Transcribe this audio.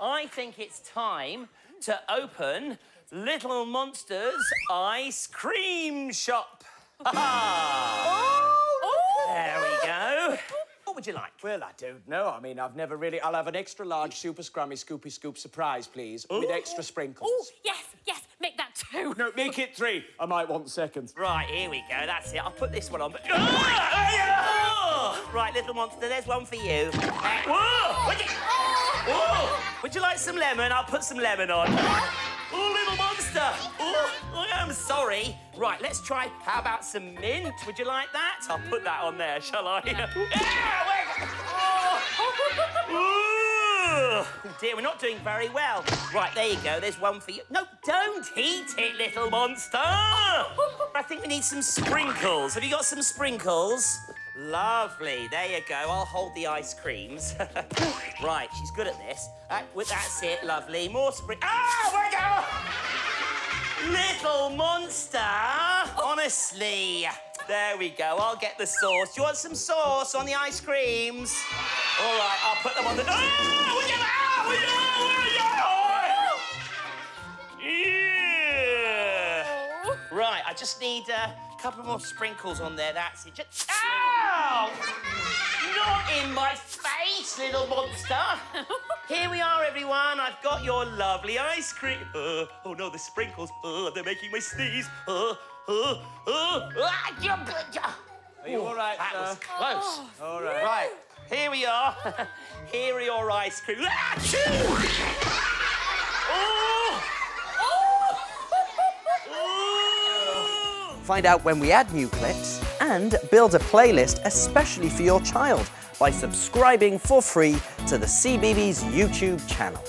I think it's time to open Little Monsters Ice Cream Shop. Oh! There we go. What would you like? Well, I don't know. I mean, I've never really. I'll have an extra large super scrummy scoopy scoop surprise, please, with extra sprinkles. Oh, yes, yes, make that two. No, make it three. I might want seconds. Right, here we go. That's it. I'll put this one on. But... Oh! Right, little monster, there's one for you. Uh, whoa! Would you... Would you like some lemon? I'll put some lemon on. Oh, little monster! Oh, I am sorry. Right, let's try. How about some mint? Would you like that? I'll put that on there, shall I? oh, Ooh. dear, we're not doing very well. Right, there you go. There's one for you. No, don't eat it, little monster. I think we need some sprinkles. Have you got some sprinkles? Lovely. There you go. I'll hold the ice creams. right, she's good at this. Uh, well, that's it. Lovely. More spring. Ah, where go? Little monster. Honestly. There we go. I'll get the sauce. Do you want some sauce on the ice creams? All right, I'll put them on the. Ah, where? Ah, where you? Yeah. Right, I just need a couple more sprinkles on there. That's it. Just... Ow! Not in my face, little monster. Here we are, everyone. I've got your lovely ice cream. Uh, oh no, the sprinkles. Uh, they're making me sneeze. Uh, uh, uh. Ah, Are you all right, That sir? was close. All right. Right, here we are. here are your ice cream. Ah, achoo! Oh! Oh! Find out when we add new clips and build a playlist especially for your child by subscribing for free to the CBeebies YouTube channel.